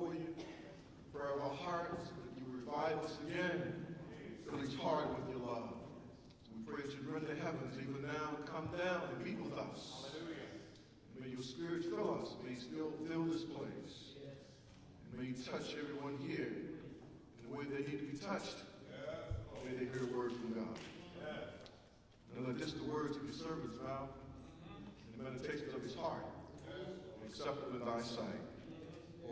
before you. Prayer of our hearts, that you revive us again. Fill each heart with your love. We pray that you bring the heavens even now. Come down and be with us. Hallelujah. May your spirit fill us. May still fill this place. And may you touch everyone here in the way they need to be touched. May they hear a word from God. And let this the words of your servant's mouth and the meditations of his heart be them in thy sight.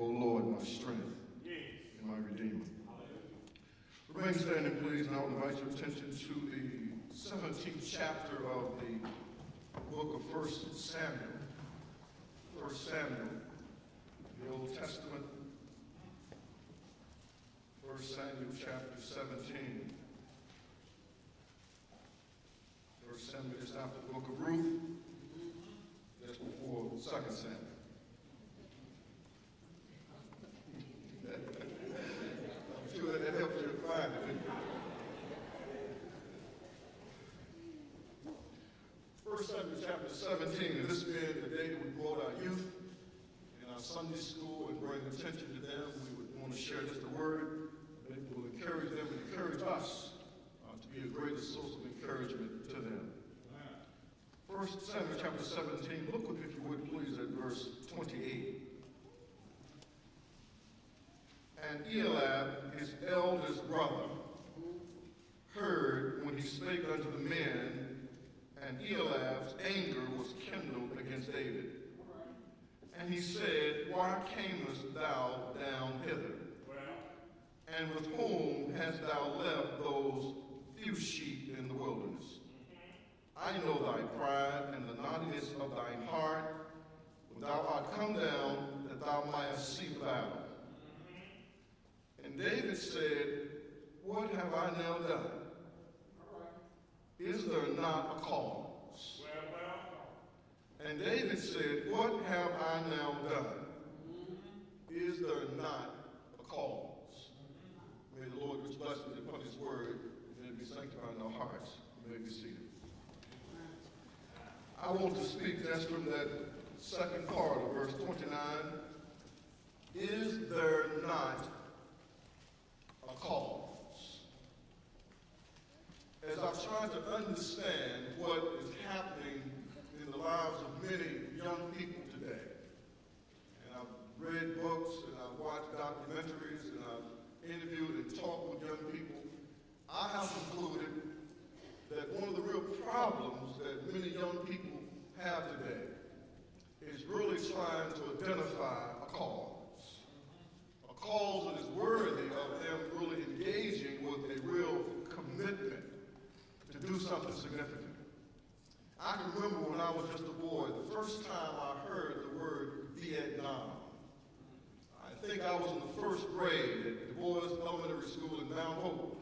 O Lord, my strength and my redeemer. Remain standing, please, and I will invite your attention to the 17th chapter of the book of 1 Samuel. 1 Samuel, the Old Testament. 1 Samuel chapter 17. 1 Samuel is after the book of Ruth. That's before 2 Samuel. I'm sure that, that it. First Samuel chapter 17, and this being the day that we brought our youth in our Sunday school and bring attention to them, we would want to share just a word that will encourage them and encourage us uh, to be a greater source of encouragement to them. First Samuel chapter 17, look with, if you would please at verse 28. And Eliab, his eldest brother, heard when he spake unto the men, and Eliab's anger was kindled against David. And he said, Why camest thou down hither? And with whom hast thou left those few sheep in the wilderness? I know thy pride and the naughtiness of thine heart. When thou art come down, that thou mightest see battle. David said, What have I now done? Is there not a cause? And David said, What have I now done? Is there not a cause? May the Lord bless me upon his word and it be sanctified in our hearts. You may be seated. I want to speak just from that second part of verse 29. Is there not a cause? As I've tried to understand what is happening in the lives of many young people today, and I've read books and I've watched documentaries and I've interviewed and talked with young people, I have concluded that one of the real problems that many young people have today is really trying to identify a cause. Cause that is worthy of them really engaging with a real commitment to do something significant. I can remember when I was just a boy, the first time I heard the word Vietnam. I think I was in the first grade at the Boys Elementary School in Mount Hope.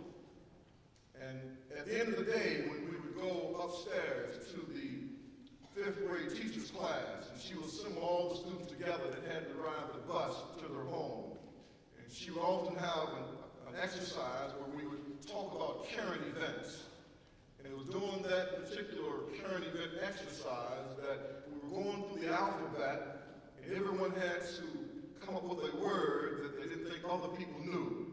And at the end of the day, when we would go upstairs to the fifth grade teacher's class, and she would assemble all the students together that had to ride the bus to their home. She would often have an, an exercise where we would talk about current events. And it was during that particular current event exercise that we were going through the alphabet, and everyone had to come up with a word that they didn't think other people knew.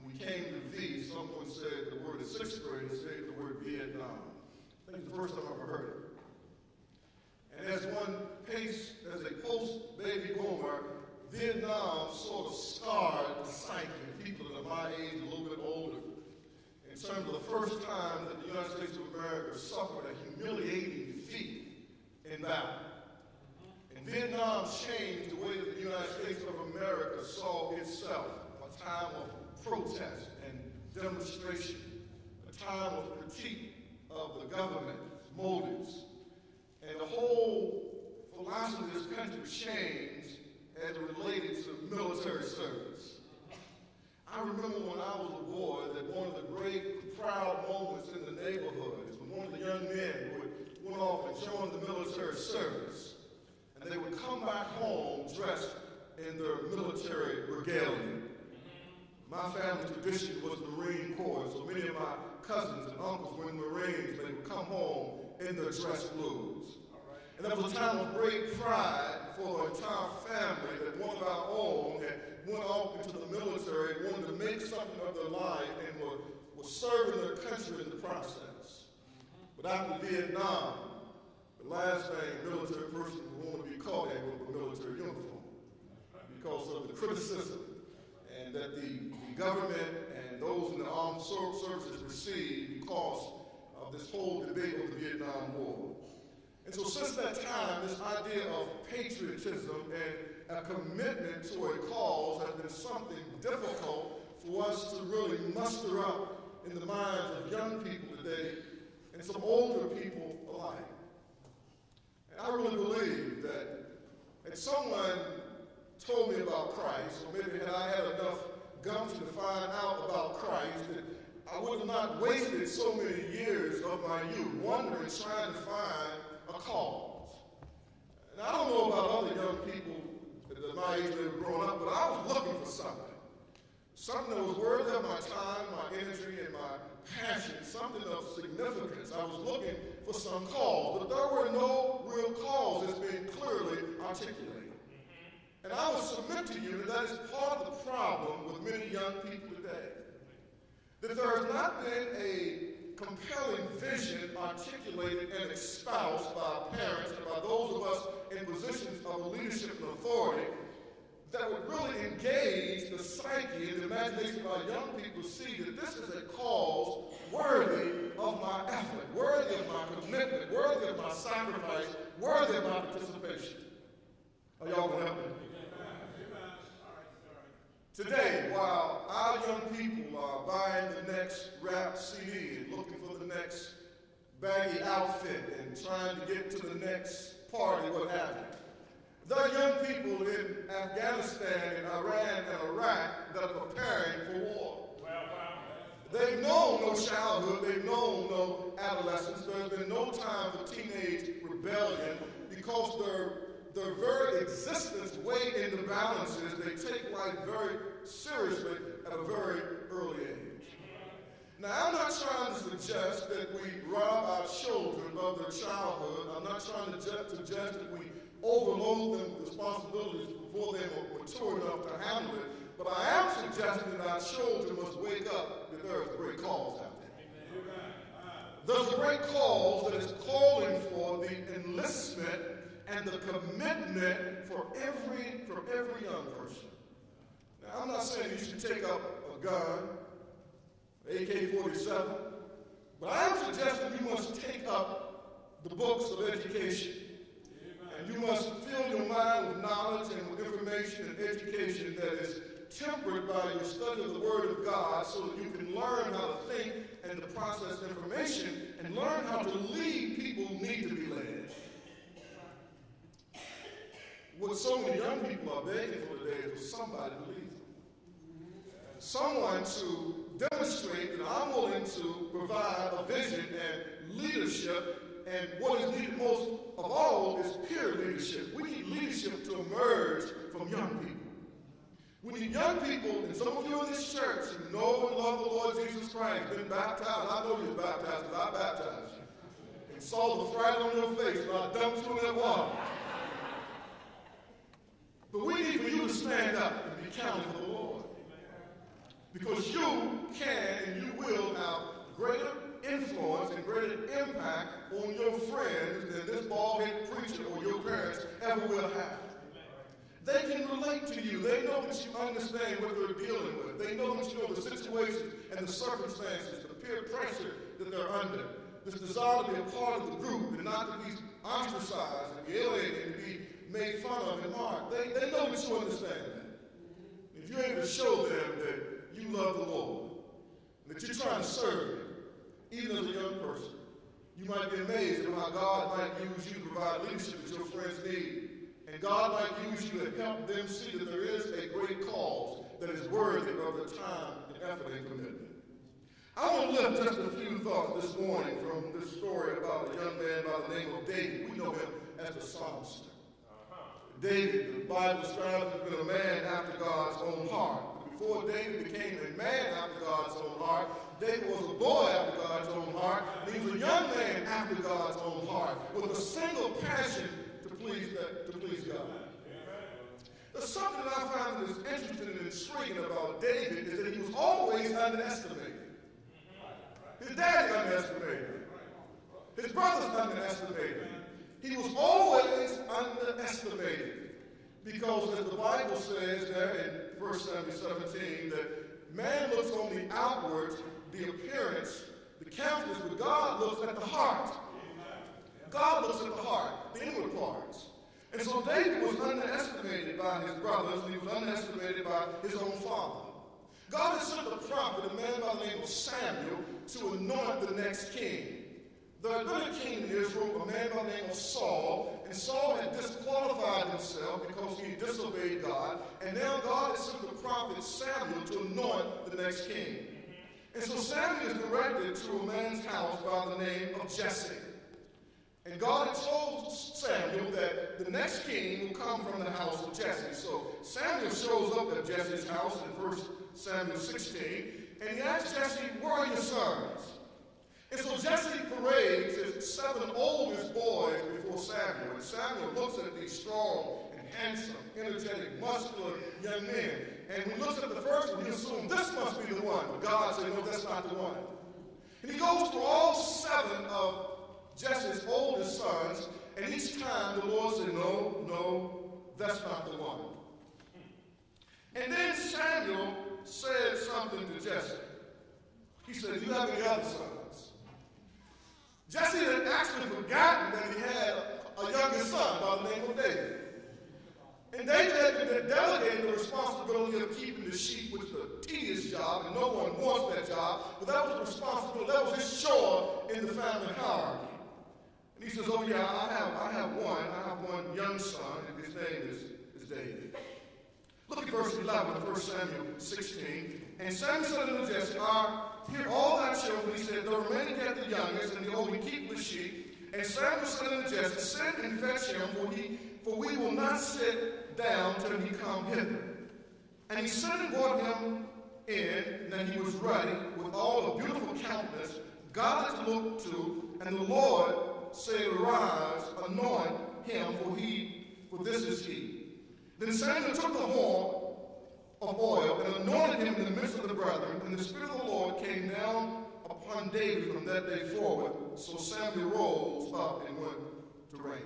When we came to V, someone said the word in sixth grade and said the word Vietnam. I think it's the first time I've ever heard it. And as one pace, as a post-baby boomer, Vietnam sort of scarred the psyche of people that are my age, a little bit older, in terms of the first time that the United States of America suffered a humiliating defeat in battle. And Vietnam changed the way that the United States of America saw itself, a time of protest and demonstration, a time of critique of the government's motives, and the whole philosophy of this country changed as related to military service. I remember when I was a boy that one of the great proud moments in the neighborhood is when one of the young men would went off and joined the military service. And they would come back home dressed in their military regalia. My family tradition was the Marine Corps, so many of my cousins and uncles were in the Marines. They would come home in their dress blues. And that was a time of great pride for the entire family that one of our own had went off into the military, wanted to make something of their life, and were, were serving their country in the process. But after Vietnam, the last thing a military person would want to be caught in was a military uniform because of the criticism and that the, the government and those in the armed services received because of this whole debate of the Vietnam War. And so since that time, this idea of patriotism and a commitment to a cause has been something difficult for us to really muster up in the minds of young people today and some older people alike. And I really believe that if someone told me about Christ, or maybe had I had enough gumption to find out about Christ, that I would have not wasted so many years of my youth wondering, trying to find a cause. And I don't know about other young people at my age that have grown up, but I was looking for something. Something that was worthy of my time, my energy, and my passion, something of significance. I was looking for some cause, but there were no real cause that's being clearly articulated. And I will submit to you that that is part of the problem with many young people today. That there has not been a compelling vision articulated and espoused by parents and by those of us in positions of leadership and authority that would really engage the psyche and the imagination of our young people to see that this is a cause worthy of my effort, worthy of my commitment, worthy of my sacrifice, worthy of my participation. Are y'all going to help me? Today, while our young people are buying the next rap CD and looking for the next baggy outfit and trying to get to the next party, what have you, there are young people in Afghanistan and Iran and Iraq that are preparing for war. They've known no childhood, they've known no adolescence, there's been no time for teenage rebellion because their their very existence weighed in the balances. They take life very seriously at a very early age. Now, I'm not trying to suggest that we rob our children of their childhood. I'm not trying to suggest that we overload them with responsibilities before they are mature enough to handle it. But I am suggesting that our children must wake up that there is a great cause out there. There's a great cause that is calling for the enlistment and the commitment for every, for every young person. Now, I'm not saying you should take up a gun, AK 47, but I am suggesting you must take up the books of education. And you must fill your mind with knowledge and with information and education that is tempered by your study of the Word of God so that you can learn how to think and to process information and learn how to lead people who need to be led. What so many young people are begging for today is for somebody to lead them. Someone to demonstrate that I'm willing to provide a vision and leadership, and what is needed most of all is peer leadership. We need leadership to emerge from young people. We need young people, and some of you in this church who know and love the Lord Jesus Christ, been baptized. I know you're baptized because I baptized you. And saw the fright on your face when I dumped you in that water. But we need for you to stand up and be counted for the Lord. Because you can and you will have greater influence and greater impact on your friends than this bald-headed preacher or your parents ever will have. They can relate to you. They know that you understand what they're dealing with. They know that you know the situation and the circumstances, the peer pressure that they're under, this desire to be a part of the group and not to be ostracized and be alienated and be made fun of and mocked. They, they know that you understand that. If you're able to show them that you love the Lord, that you're trying to serve Him, even as a young person, you might be amazed at how God might use you to provide leadership that your friends need. And God might use you to help them see that there is a great cause that is worthy of the time, the effort, and commitment. I want to lift just a few thoughts this morning from this story about a young man by the name of David. We know him as the psalmist. Uh-huh. David, the Bible describes him as a man after God's own heart. Before David became a man after God's own heart, David was a boy after God's own heart, and he was a young man after God's own heart, with a single passion to please, to please God. There's something that I find that is interesting and intriguing about David is that he was always underestimated. His daddy underestimated. Him. His brothers underestimated. Him. He was always underestimated. Because as the Bible says there in 1 Samuel 17, that man looks on the outward, the appearance, the countenance, but God looks at the heart. God looks at the heart, the inward parts. And so David was underestimated by his brothers, and he was underestimated by his own father. God had sent a prophet, a man by the name of Samuel, to anoint the next king. There had been a king in Israel, a man by the name of Saul, and Saul had disqualified himself because he disobeyed God, and now God had sent the prophet Samuel to anoint the next king. And so Samuel is directed to a man's house by the name of Jesse. And God told Samuel that the next king will come from the house of Jesse. So Samuel shows up at Jesse's house in 1 Samuel 16, and he asks Jesse, Where are your sons? And so Jesse parades his seven oldest boys Samuel. And Samuel looks at these strong and handsome, energetic, muscular young men. And when he looks at the first one, he assumes this must be the one. But God said, No, that's not the one. And he goes through all seven of Jesse's oldest sons, and each time the Lord said, No, no, that's not the one. And then Samuel said something to Jesse. He said, you have any other sons? Jesse had actually forgotten that he had a younger son by the name of David. And David had been delegated the responsibility of keeping the sheep, which is a tedious job, and no one wants that job, but that was the responsibility, that was his chore in the family hierarchy. And he says, Oh, yeah, I have, I have one. I have one young son, and his name is, is David. Look at verse 11 of 1 Samuel 16. And Samuel said unto Jesse, Are here all thy children? He said, The remaining yet the youngest, and the only keep the sheep. And Samuel said unto Jesse, Send and fetch him, for, he, for we will not sit down till he come hither. And he sent and brought him in, and he was ready, with all a beautiful countenance, godly to look to, and the Lord said, Arise, anoint him, for he, for this is he. Then Samuel took the horn of oil and anointed him in the midst of the brethren, and the Spirit of the Lord came down upon David from that day forward. So Samuel rose up and went to reign.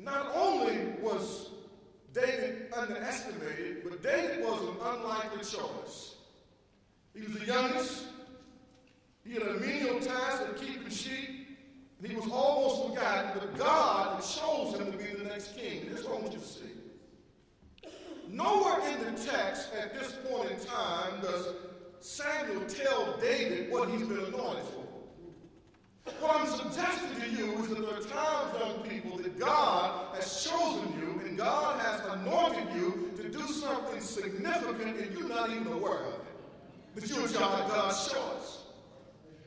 Not only was David underestimated, but David was an unlikely choice. He was the youngest. He had a menial task of keeping sheep. And he was almost forgotten, but God chose him to be the next king. This is what I want you to see. Nowhere in the text at this point in time does Samuel tell David what he's been anointed for. What I'm suggesting to you is that there are times, young people, that God has chosen you and God has anointed you to do something significant and you're not even aware of it. That you're God's choice.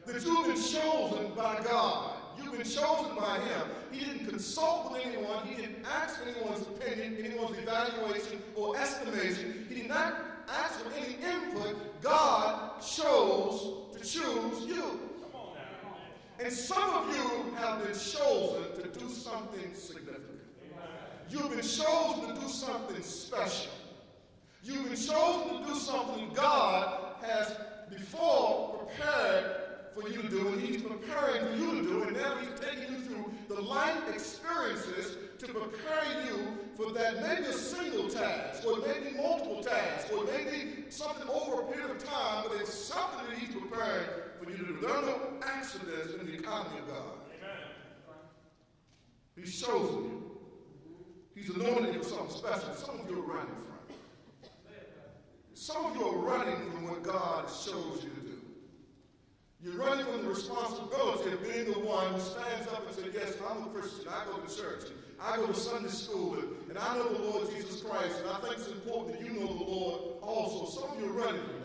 That you've been chosen by God. You've been chosen by him. He didn't consult with anyone. He didn't ask anyone's opinion, anyone's evaluation or estimation. He did not ask for any input. God chose to choose you. And some of you have been chosen to do something significant. You've been chosen to do something special. You've been chosen to do something God has before prepared for you to do, and He's preparing for you to do, and now He's taking you through the life experiences to prepare you for that maybe a single task, or maybe multiple tasks, or maybe something over a period of time, but it's something that He's preparing for you to do. There are no accidents in the economy of God. Amen. He's chosen you. He's anointed you for something special. Some of you are running from. Some of you are running from what God shows you. You're running from the responsibility of being the one who stands up and says, Yes, I'm a Christian. I go to church. I go to Sunday school. And, I know the Lord Jesus Christ. And I think it's important that you know the Lord also. Some of you are running from.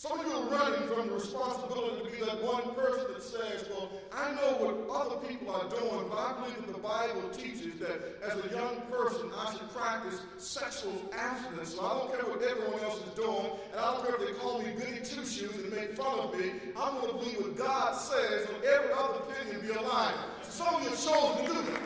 Some of you are running from the responsibility to be that one person that says, Well, I know what other people are doing, but I believe that the Bible teaches that as a young person, I should practice sexual abstinence. So I don't care what everyone else is doing, and I don't care if they call me goody two shoes and make fun of me. I'm going to believe what God says, and every other opinion be a lie. So some of you are chosen to do that.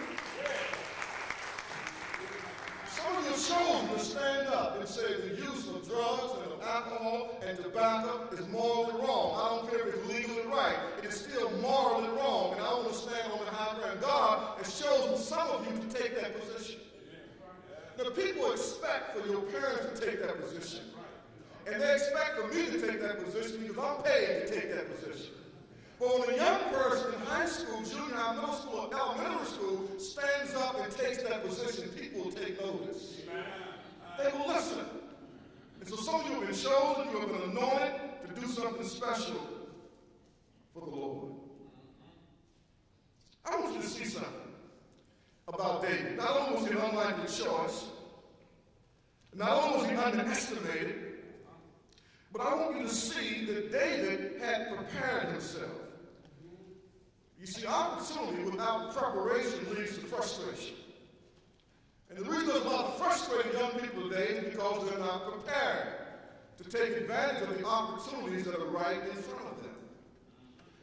Some of you have chosen to stand up and say the use of drugs alcohol and tobacco is morally wrong. I don't care if it's legally right. It is still morally wrong. And I want to stand on the high ground. God has chosen some of you to take that position. Now, people expect for your parents to take that position. And they expect for me to take that position because I'm paid to take that position. But when a young person in high school, junior high, middle school, elementary school stands up and takes that position, people will take notice. They will listen. And so some of you have been chosen, you have been anointed to do something special for the Lord. I want you to see something about David. Not only was he an unlikely choice, not only was he underestimated, but I want you to see that David had prepared himself. You see, opportunity without preparation leads to frustration. And the reason a lot of frustrated young people today is because they're not prepared to take advantage of the opportunities that are right in front of them.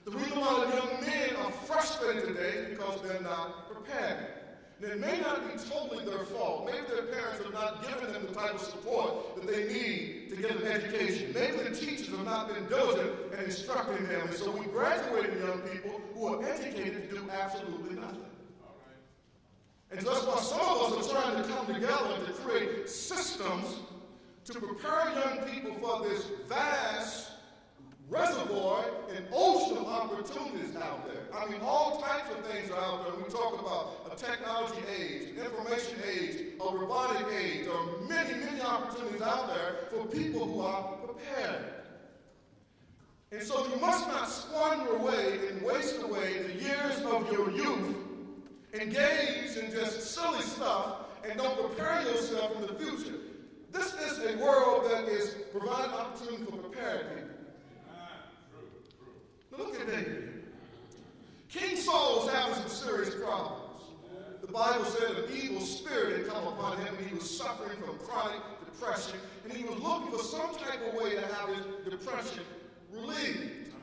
The reason why the young men are frustrated today is because they're not prepared. And it may not be totally their fault. Maybe their parents have not given them the type of support that they need to get an education. Maybe the teachers have not been diligent in instructing them. And so we graduate young people who are educated to do absolutely nothing. And that's why some of us are trying to come together to create systems to prepare young people for this vast reservoir and ocean of opportunities out there. I mean, all types of things are out there. We talk about a technology age, an information age, a robotic age. There are many, many opportunities out there for people who are prepared. And so you must not squander away and waste away the years of your youth engaged in just silly stuff and don't prepare yourself for the future. This is a world that is providing opportunity for prepared people. Look at David. King Saul was having some serious problems. The Bible said an evil spirit had come upon him and he was suffering from chronic depression and he was looking for some type of way to have his depression relieved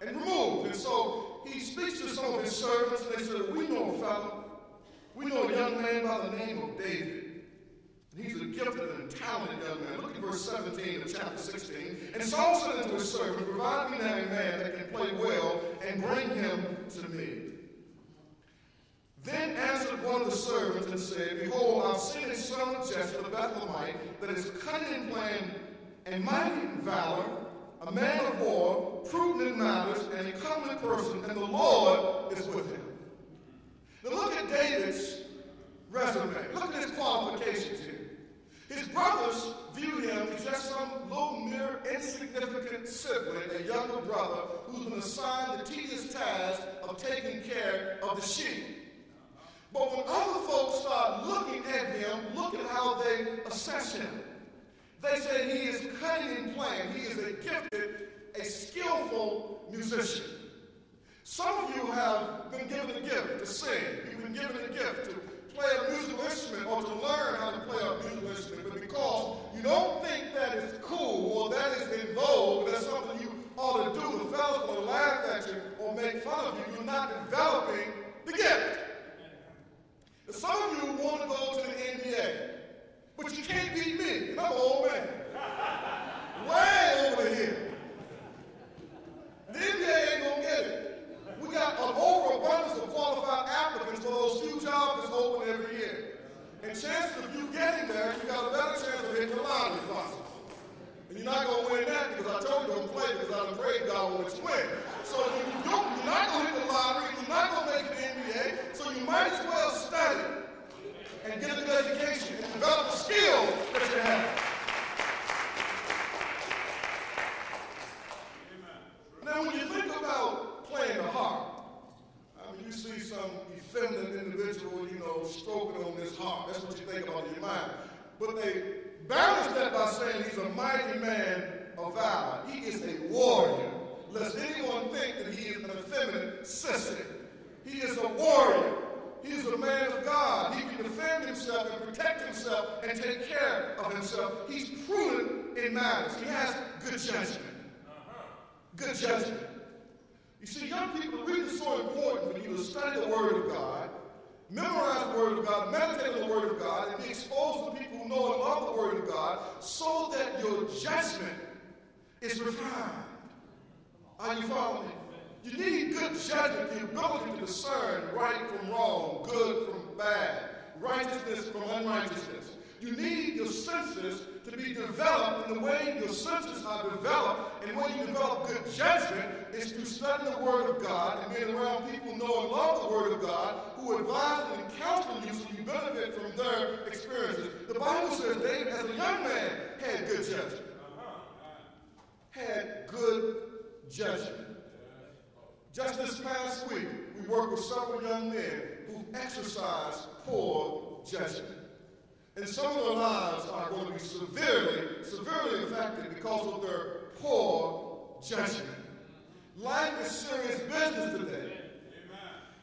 and removed. And so he speaks to some of his servants and they said, we know a fellow. We know a young man by the name of David. And He's a gifted and talented young man. Look at verse 17 of chapter 16. And Saul said unto his servant, Provide me now a man that can play well, and bring him to me. Then answered one of the servants and said, Behold, I've seen a son of Jesse the Bethlehemite that is cunning in plan and mighty in valor, a man of war, prudent in matters, and a comely person, and the Lord is with him. Now look at David's resume. Look at his qualifications here. His brothers view him as just some little mere insignificant sibling, a younger brother who's been assigned the tedious task of taking care of the sheep. But when other folks start looking at him, look at how they assess him. They say he is cunning in playing. He is a gifted, a skillful musician. Some of you have been given a gift to sing. You've been given a gift to play a musical instrument or to learn how to play a musical instrument, but because you don't think that is cool or that is in vogue, that's something you ought to do, the fellas will laugh at you or make fun of you. You're not developing the gift. Some of you want to go to the NBA, but you can't beat me. I'm an old man. Way over here. The NBA ain't gonna get it. We got an overabundance of qualified applicants for those few jobs that's open every year. And chances of you getting there, you got a better chance of hitting the lottery possible. And you're not to win that because I told you don't play because I'm afraid God wants to win. So you, you're not to hit the lottery, you're not to make the NBA, so you might as well study and get a good education and develop the skill that you have. Now, when you think about playing the harp. I mean, you see some effeminate individual, you know, stroking on this harp. That's what you think about in your mind. But they balance that by saying he's a mighty man of valor. He is a warrior. Lest anyone think that he is an effeminate sissy. He is a warrior. He is a man of God. He can defend himself and protect himself and take care of himself. He's prudent in matters. He has good judgment. Good judgment. You see, young people, reason it's so important for you to study the Word of God, memorize the Word of God, meditate on the Word of God, and be exposed to people who know and love the Word of God so that your judgment is refined. Are you following me? You need good judgment, the ability to discern right from wrong, good from bad, righteousness from unrighteousness. You need your senses to be developed, and the way your senses are developed and when you develop good judgment is through studying the Word of God and being around people who know and love the Word of God, who advise and counsel you so you benefit from their experiences. The Bible says David, as a young man, had good judgment. Had good judgment. Just this past week, we worked with several young men who exercised poor judgment. And some of their lives are going to be severely, severely affected because of their poor judgment. Life is serious business today.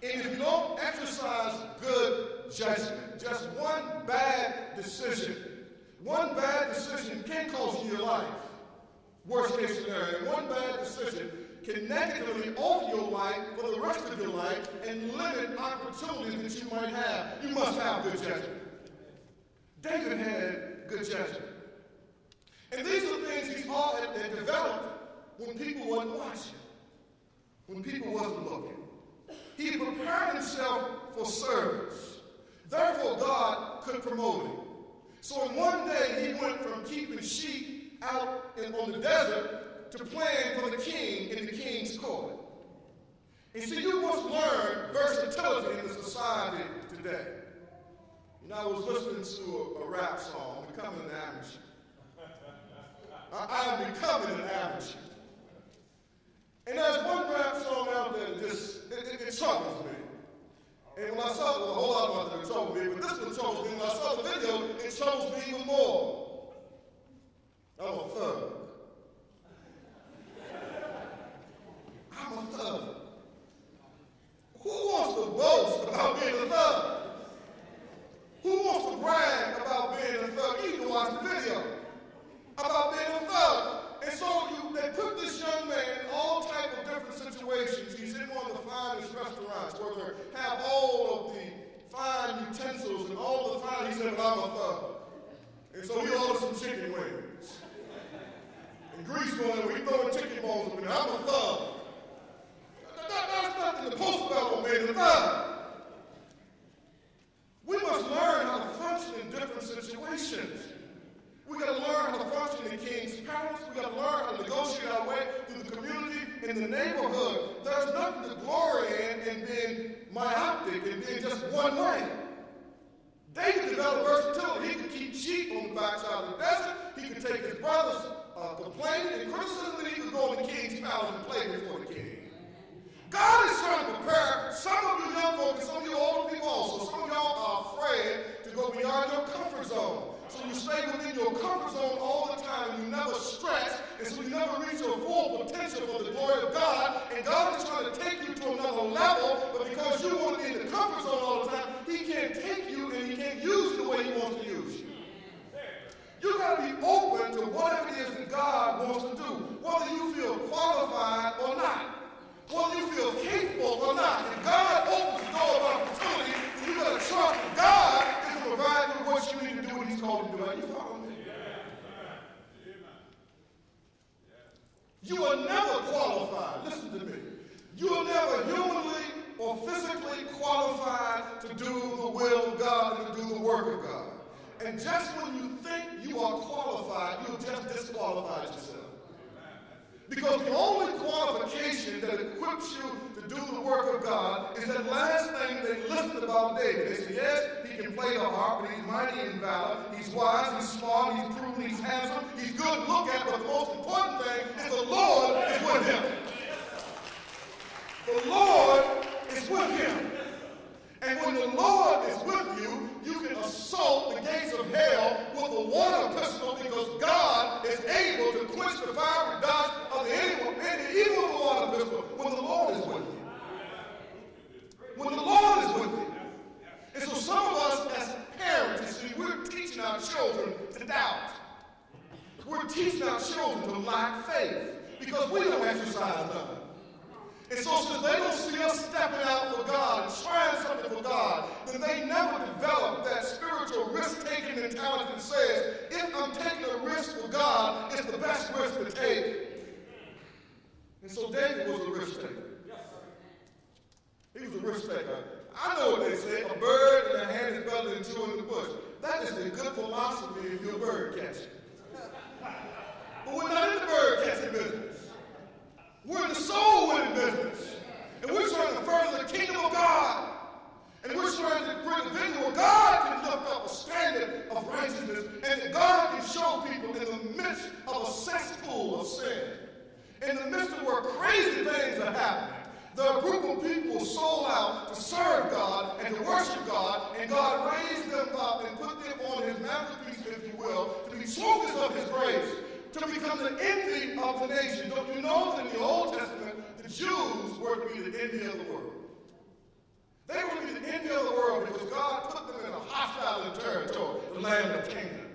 And if you don't exercise good judgment, just one bad decision, one bad decision can cost you your life. Worst case scenario, one bad decision negatively alter your life for the rest of your life and limit opportunities that you might have. You must have good judgment. David had good judgment. And these are the things he all that developed when people weren't watching, when people wasn't looking. He prepared himself for service. Therefore, God could promote him. So in one day, he went from keeping sheep out in, on the desert to playing for the king in the king's court. And see, you must learn versatility in the society today. You know, I was listening to a, a rap song, Becoming an Amateur. I, am becoming an amateur. And there's one rap song out there that just, it, it, it troubles me. And when I saw well, a whole lot of others troubled me, but this one troubles me. When I saw the video, it troubles me even more. I'm a thug. I'm a thug. Who wants to boast about being a thug? Who wants to brag about being a thug? You can watch the video about being a thug. And so you, they put this young man in all type of different situations. He's in one of the finest restaurants where they have all of the fine utensils and all the fine. He said, well, I'm a thug. And so he ordered some chicken wings. And Grease going, we throwing chicken bones up in there. I'm a thug. That, that, that's nothing to post about on a thug. We must learn how to function in different situations. We got to learn how to function in the king's palace. We got to learn how to negotiate our way through the community, in the neighborhood. There's nothing to glory in in being myopic and being just one way. David developed versatility. He could keep sheep on the backside of the desert. He could take his brother's uh, complaining and criticism, and he could go in the king's palace and play before the king. God is trying to prepare some of you young folks and some of you older people also. Some of y'all are afraid to go beyond your comfort zone. So you stay within your comfort zone all the time and you never stretch, and so you never reach your full potential for the glory of God. And God is trying to take you to another level, but because you want to be in the comfort zone all the time, He can't take you and He can't use you the way He wants to use you. You got to be open to whatever it is that God wants to do, whether you feel qualified or not whether you feel capable or not. If God opens the door of opportunity, you got to trust that God is going to provide you what you need to do what He's called to do. Are you following me? You are never qualified. Listen to me. You are never humanly or physically qualified to do the will of God and to do the work of God. And just when you think you are qualified, you just disqualified yourself. Because the only qualification that equips you to do the work of God is that last thing they listed about David. They said, yes, he can play the harp, but he's mighty in valor. He's wise, he's smart, he's prudent, he's handsome, he's good to look at, but the most important thing is the Lord is with him. The Lord is with him. And when the Lord is with you, you can assault the gates of hell with a water pistol because God is able to quench the fiery of the evil, and evil of the water pistol when the Lord is with you. When the Lord is with you. And so some of us as parents, see, we're teaching our children to doubt. We're teaching our children to lack faith because we don't exercise none. And so since they don't see us stepping out for God and trying something for God, then they never develop that spiritual risk-taking and mentality that says, if I'm taking a risk for God, it's the best risk to take. And so David was a risk taker. Yes, sir. He was a risk taker. I know what they say, a bird in the hand is better than two in the bush. That is a good philosophy if you're a bird catcher. But we're not in the bird catching business. We're in the soul winning business. And we're trying to further the kingdom of God. And we're trying to bring a vision where God can lift up a standard of righteousness and God can show people in the midst of a cesspool of sin, in the midst of where crazy things are happening. The group of people sold out to serve God and to worship God, and God raised them up and put them on his masterpiece, if you will, to be trophies of his grace, to become the envy of the nation. Don't you know that in the Old Testament, the Jews were to be the envy of the world? They were to be the envy of the world because God put them in a hostile territory, the land of Canaan.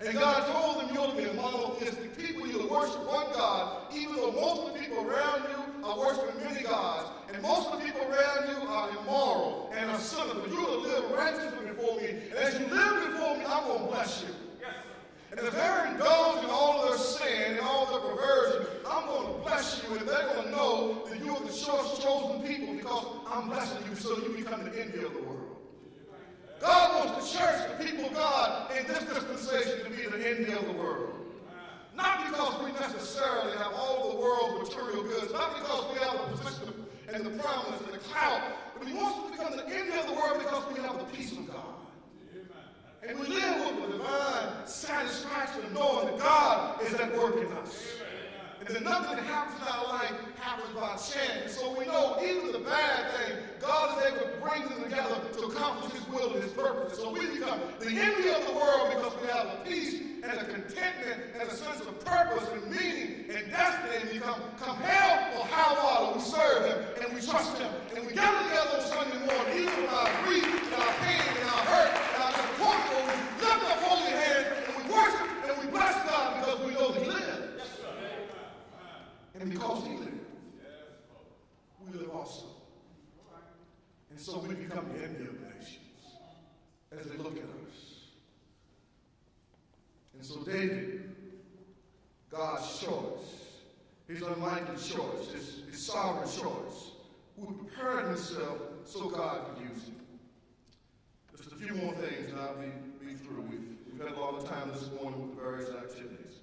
And God told them you'll be a monotheistic people. You'll worship one God, even though most of the people around you are worshiping many gods. And most of the people around you are immoral and are sinners. But you will live righteously before me. And as you live before me, I'm going to bless you. And if they're indulging in all their sin and all their perversion, I'm going to bless you, and they're going to know that you are the chosen people because I'm blessing you so you become the envy of the world. God wants the church, the people of God, in this dispensation to be the envy of the world. Not because we necessarily have all the world's material goods, not because we have the position and the promise and the clout, but He wants to become the envy of the world because we have the peace of God. And we live with the divine satisfaction of knowing that God is at work in us. And that nothing that happens in our life happens by chance. So we know even the bad thing, God is able to bring them together to accomplish His will and His purpose. So we become the envy of the world because we have a peace and a contentment and a sense of purpose and meaning and destiny. And we come, come hell or high water, we serve Him and we trust Him. And we gather together on Sunday morning, even with our grief and our pain and our hurt we lift up holy hands and we worship and we bless God because we know He lives. And because He lives, we live also. And so we become the envy of nations as they look at us. And so David, God's choice, his unlikely choice, his, his sovereign choice, who prepared himself so God could use him. Few more things and I'll be, be through. We've, we've had a lot of time this morning with various activities.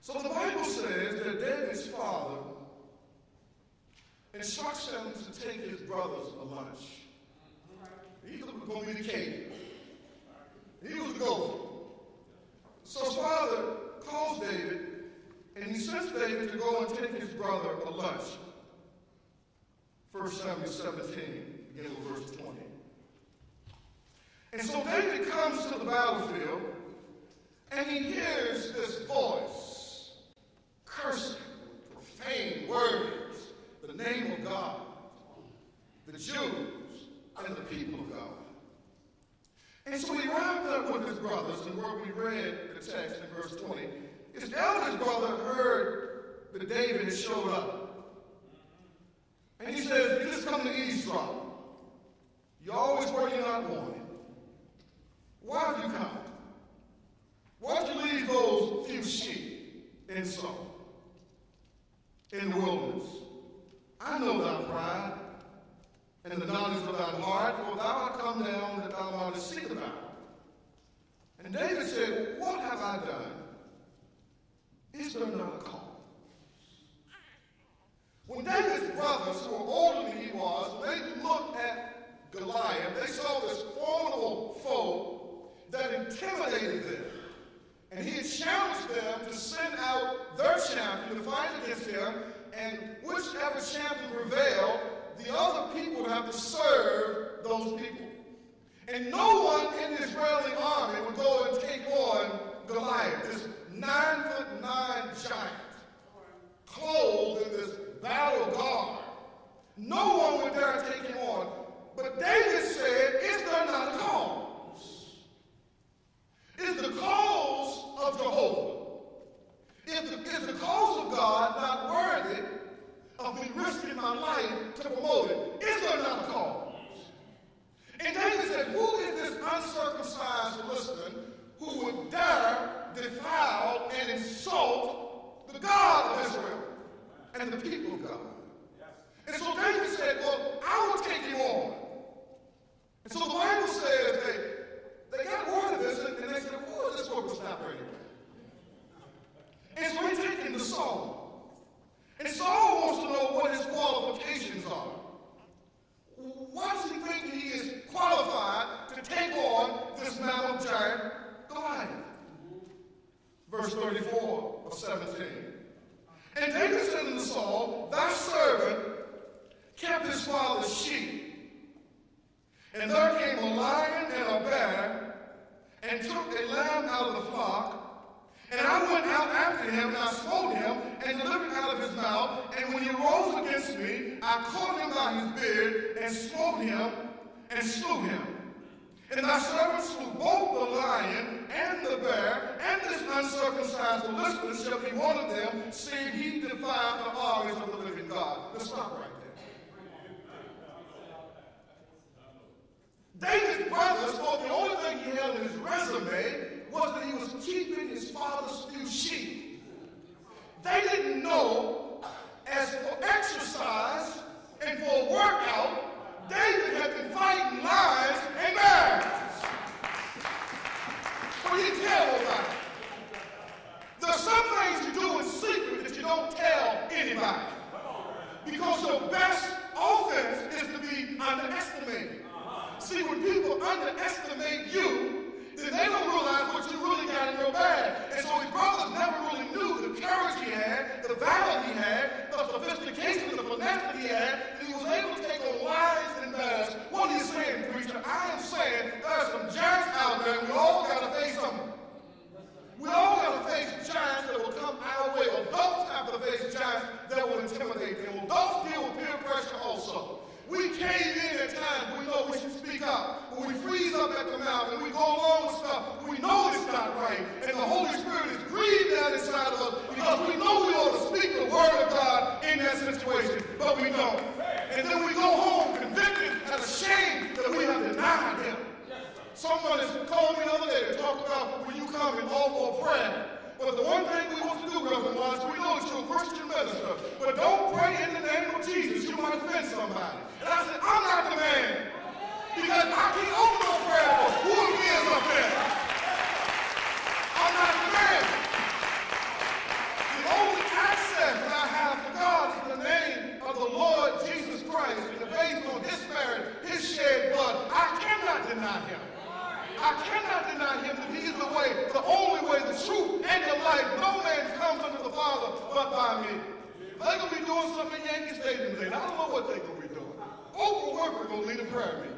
So the Bible says that David's father instructs him to take his brothers a lunch. He was going to be the king. He was gopher. So his father calls David, and he sends David to go and take his brother a lunch. 1 Samuel 17, beginning with verse 20. And so David comes to the battlefield, and he hears this voice cursing, profane words, the name of God, the Jews, and the people of God. And so he arrived up with his brothers, and where we read the text in verse 20, his eldest brother heard that David had showed up. And he says, You just come to eavesdrop. You always where you're not wanted. Why have you come? Why'd you leave those few in song in the wilderness? I know thy pride and the knowledge of thy heart, for thou art come down that thou mightest see the battle. And David said, What have I done? Is there not a cause? When David's brothers, who were older than he was, they looked at Goliath, they saw this formidable foe that intimidated them. And he challenged them to send out their champion to fight against him, and whichever champion prevailed, the other people would have to serve those people. And no one in the Israeli army would go and take on Goliath, this nine foot nine giant, clothed in this battle garb. No one would dare take him on. But David said, Is there not a cause? Is the cause of Jehovah? Is the, is the cause of God not worthy of me risking my life to promote it? Is there not a cause? And David said, Who is this uncircumcised Philistine who would dare defile and insult the God of Israel and the people of God? And so David said, But we freeze up at the mouth and we go along with stuff. We know it's not right. And the Holy Spirit is grieved down inside of us because we know we ought to speak the word of God in that situation, but we don't. And then we go home convicted and ashamed that we have denied him. Someone has called me the other day to talk about when you come and offer a prayer. But the one thing we want to do, Reverend Watts, we know that you're a Christian minister, but don't pray in the name of Jesus. You might offend somebody. And I said, I'm not the man. Because I can't open no prayer book. Who is up there? I'm not the man. The only access I have to God is the name of the Lord Jesus Christ and based on his his shed blood. I cannot deny him. I cannot deny him that he is the way, the only way, the truth, and the life. No man comes unto the Father but by me. They're going to be doing something in Yankee Stadium today. I don't know what they're going to be doing. Overwork we're going to lead a prayer meeting.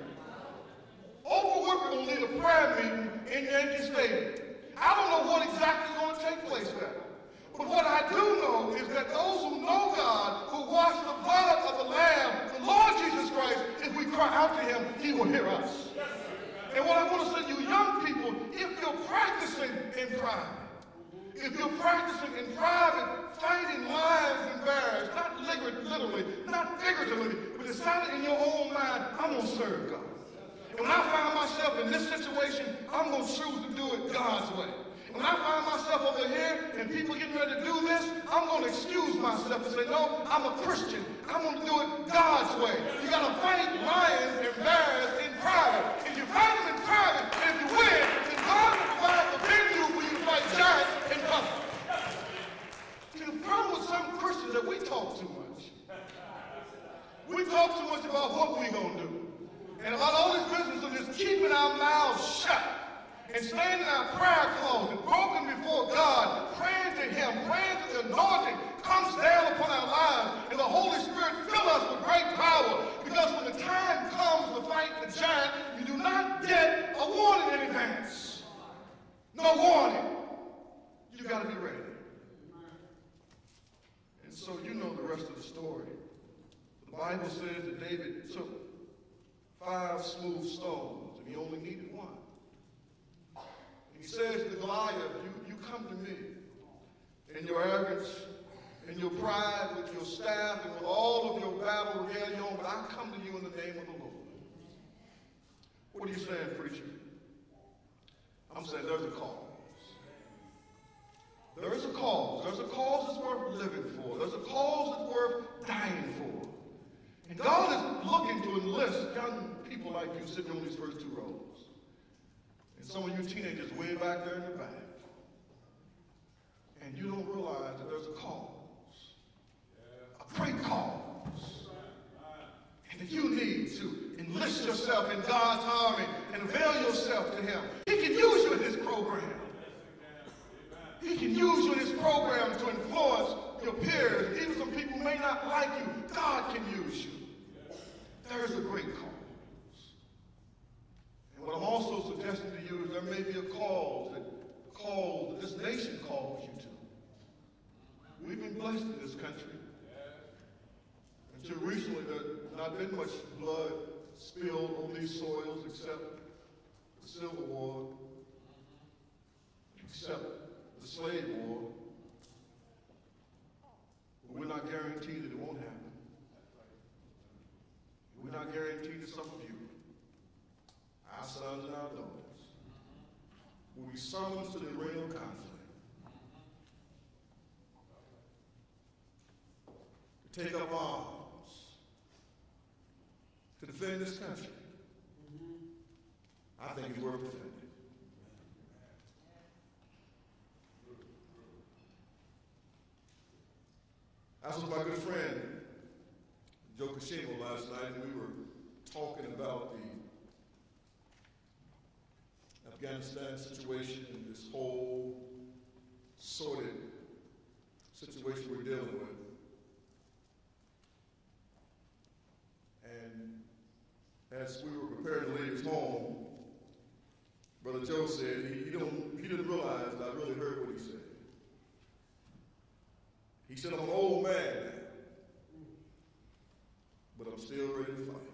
Going to lead a prayer meeting in Yankee Stadium. I don't know what exactly is going to take place there. But what I do know is that those who know God, who wash the blood of the Lamb, the Lord Jesus Christ, if we cry out to him, he will hear us. And what I want to say to you young people, if you're practicing in private, if you're practicing in private, fighting lies and bears, not literally, not figuratively, but deciding in your own mind, I'm going to serve God. When I find myself in this situation, I'm going to choose to do it God's way. When I find myself over here and people getting ready to do this, I'm going to excuse myself and say, no, I'm a Christian. I'm going to do it God's way. You got to fight lions and bears in private. If you fight them in private, and you win, then God will provide the venue for you fight giants in public. See, the problem with some Christians that we talk too much. We talk too much about what we're going to do. And about all this business of just keeping our mouths shut and stand in our prayer closet, broken before God, praying to Him, praying to the anointing comes down upon our lives, and the Holy Spirit fill us with great power. Because when the time comes to fight the giant, you do not get a warning in advance. No warning. You got to be ready. And so you know the rest of the story. The Bible says that David took five smooth stones, and he only needed one. He says to Goliath, you, you come to me in your arrogance, in your pride, with your staff, and with all of your battle regalia but I come to you in the name of the Lord. What are you saying, preacher? I'm saying there's a cause. There is a cause. There's a cause that's worth living for. There's a cause that's worth dying for. And God is looking to enlist people like you sitting on these first two rows. And some of you teenagers way back there in the back. And you don't realize that there's a cause. A great cause. And if you need to enlist yourself in God's army and avail yourself to Him, He can use you in this program. He can use you in this program to influence your peers. Even some people may not like you. God can use you. There is a great cause. What I'm also suggesting to you is there may be a cause that call that this nation calls you to. We've been blessed in this country. Until recently, there's not been much blood spilled on these soils except the Civil War, except the slave war. But we're not guaranteed that it won't happen. We're not guaranteed that some of you, our sons and our daughters, will be summoned to the arena of conflict. To take up arms, to defend this country. I think it's worth defending. I was my good friend Joe Kashimo last night, and we were talking about the Afghanistan situation and this whole sordid situation we're dealing with. And as we were preparing to leave his home, Brother Joe said he, he, don't, he didn't realize I really heard what he said. He said, I'm an old man but I'm still ready to fight.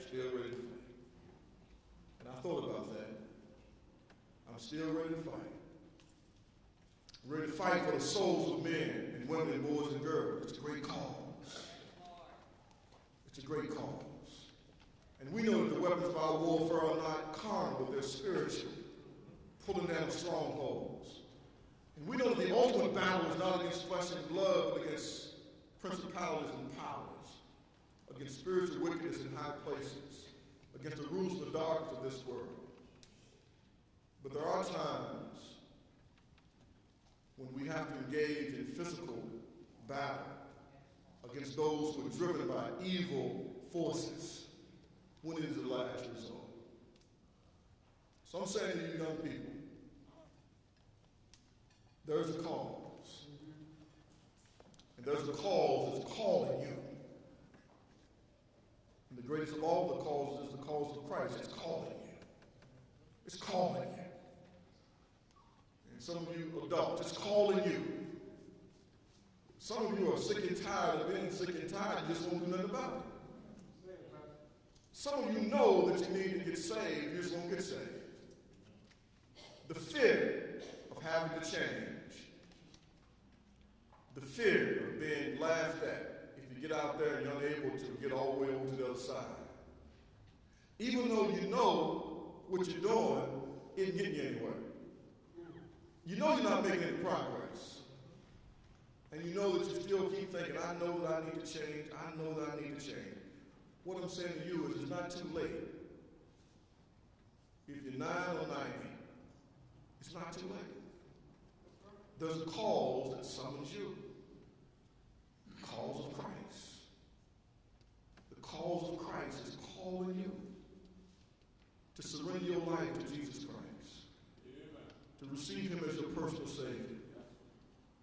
Still ready to fight. And I thought about that. I'm still ready to fight. Ready to fight for the souls of men and women boys and girls. It's a great cause. It's a great cause. And we know that the weapons of our warfare are not carnal, but they're spiritual, pulling down strongholds. And we know that the ultimate battle is not against flesh and blood, but against principalities and powers, against spiritual wickedness in high places, against the rulers of the darkness of this world. But there are times when we have to engage in physical battle against those who are driven by evil forces when is the last resort. So I'm saying to you young people, there's a cause. And there's a cause that's calling you. And the greatest of all the causes is the cause of Christ. It's calling you. It's calling you. Some of you adults, it's calling you. Some of you are sick and tired of being sick and tired just won't do nothing about it. Some of you know that you need to get saved, you just won't get saved. The fear of having to change the fear of being laughed at if you get out there and you're unable to get all the way over to the other side. Even though you know what you're doing isn't getting you anywhere. You know you're not making any progress. And you know that you still keep thinking, I know that I need to change, I know that I need to change. What I'm saying to you is it's not too late. If you're 9 or 90, it's not too late. There's a cause that summons you The cause of Christ. The cause of Christ is calling you to surrender your life to Jesus Christ, to receive Him as your personal Savior,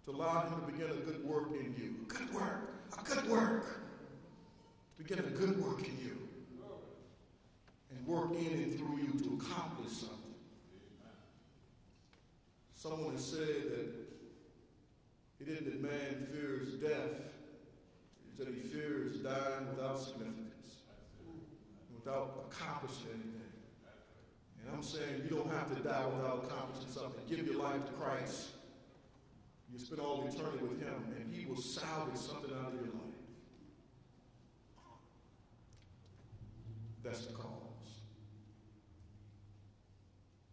to allow Him to begin a good work in you. A good work, a good work. To begin a good work in you and work in and through you to accomplish something. Someone has said that it isn't that man fears death, that he fears dying without significance, without accomplishing anything. And I'm saying you don't have to die without accomplishing something. Give your life to Christ. You spend all eternity with Him, and He will salvage something out of your life. That's the cause.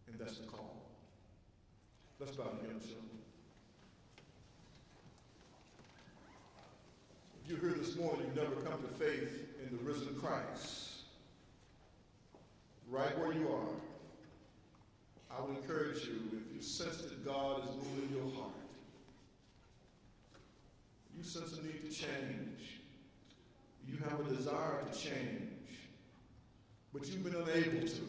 And that's the call. Let's bow together, children. If you're here this morning, you've never come to faith in the risen Christ, right where you are, I would encourage you, if you sense that God is moving in your heart, you sense a need to change, you have a desire to change, but you've been unable to,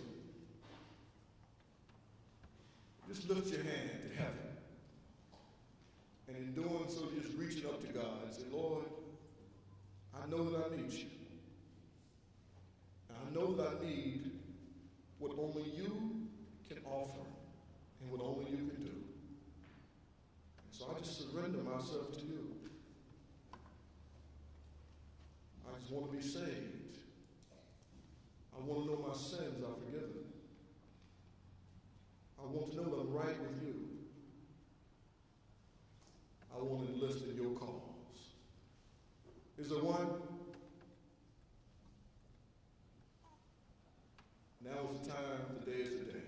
just lift your hand to heaven. And in doing so, just reaching up to God and say, Lord, I know that I need you. I know that I need what only you can offer and what only you can do. And so I just surrender myself to you. I just want to be saved. I want to know my sins are forgiven. I want to know that I'm right with you. I want to enlist in your cause. Is there one? Now is the time, today is the day.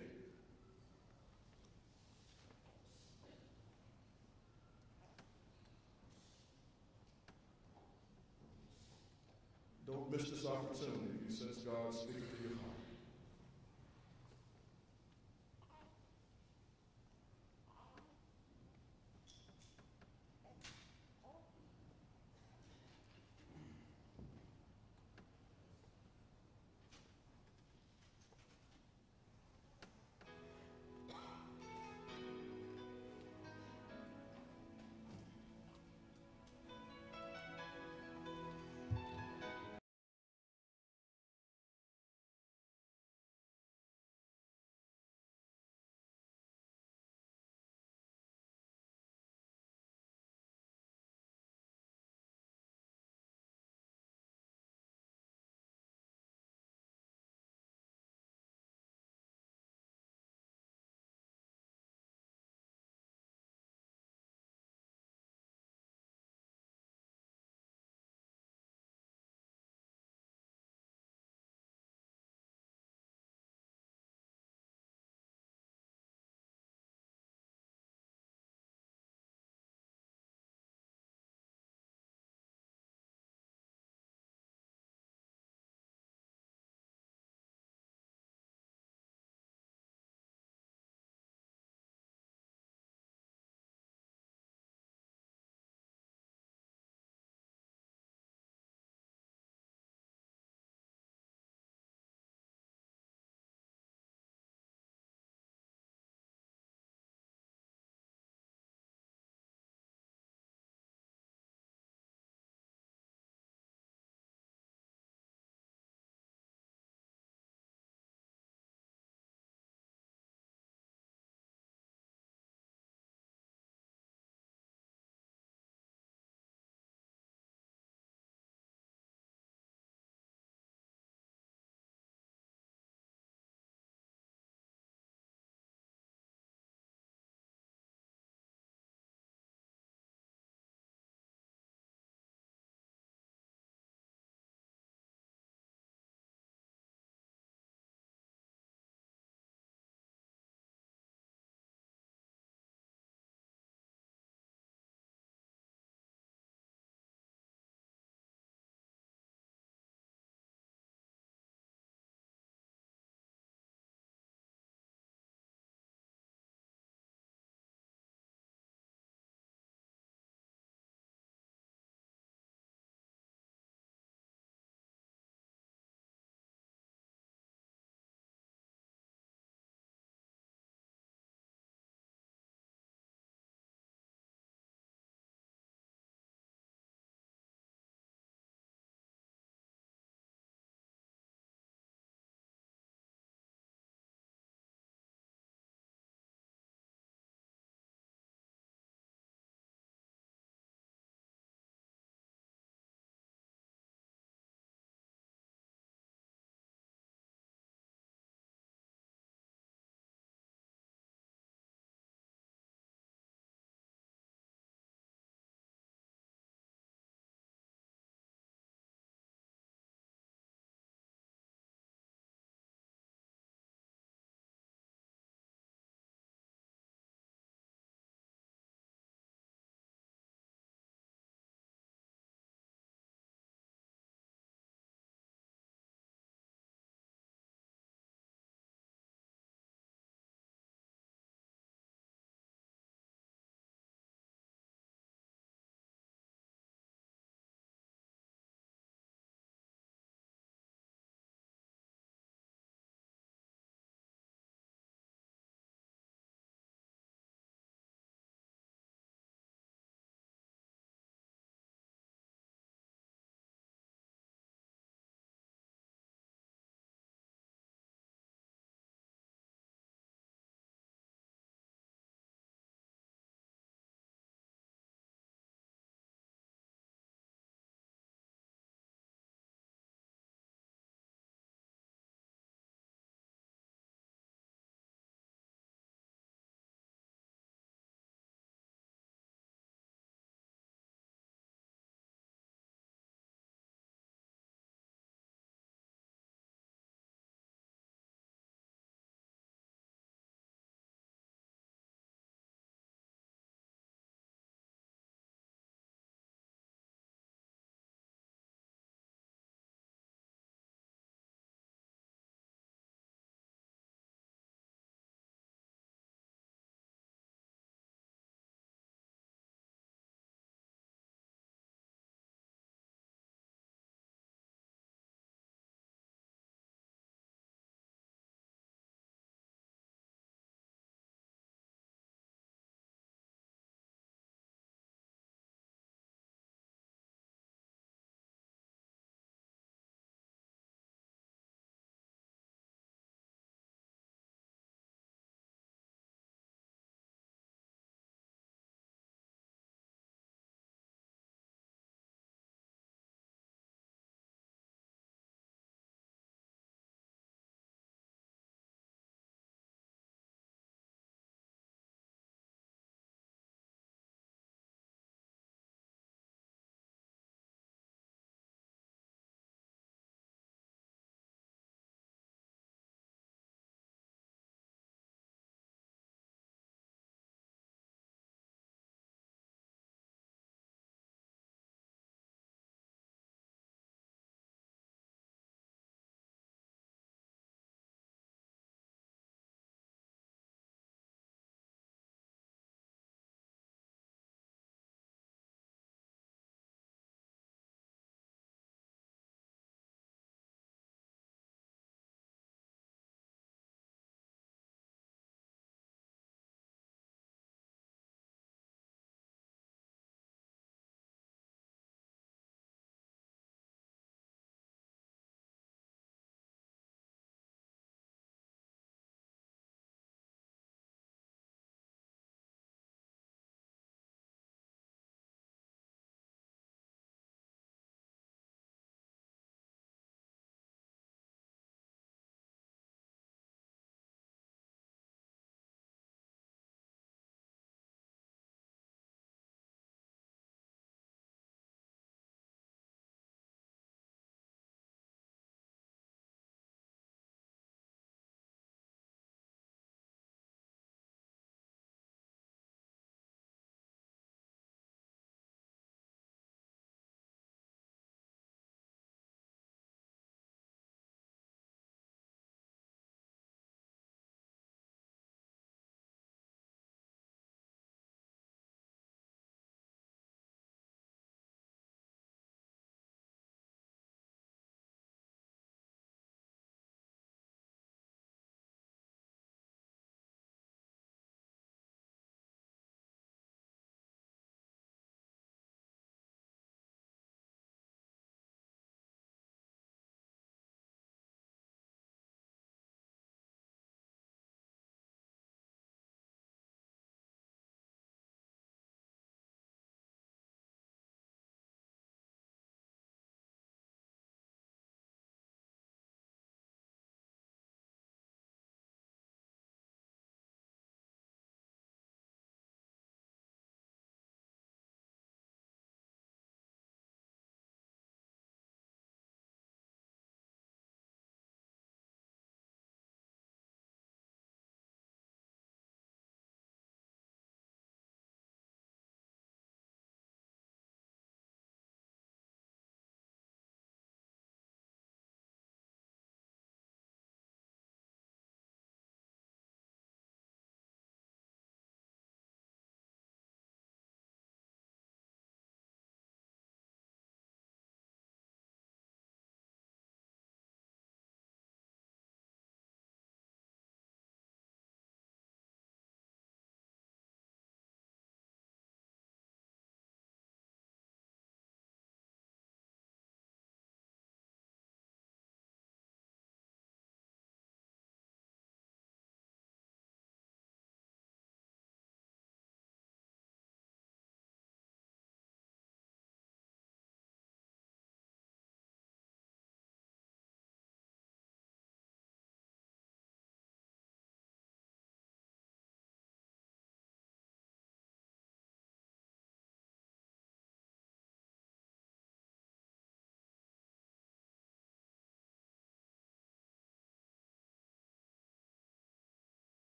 Don't miss this opportunity sense God heart.